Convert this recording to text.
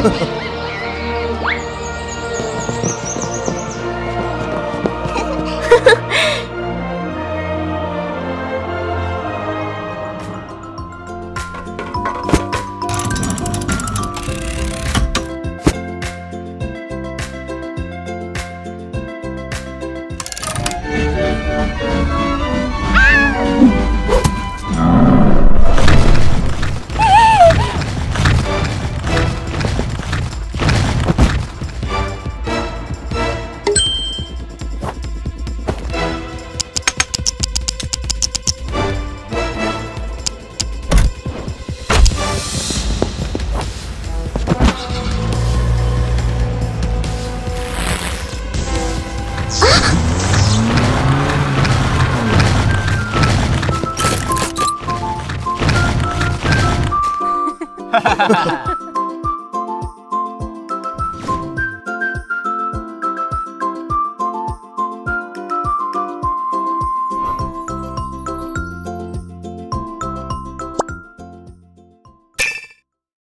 Ha ha ha. 哈哈哈哈哈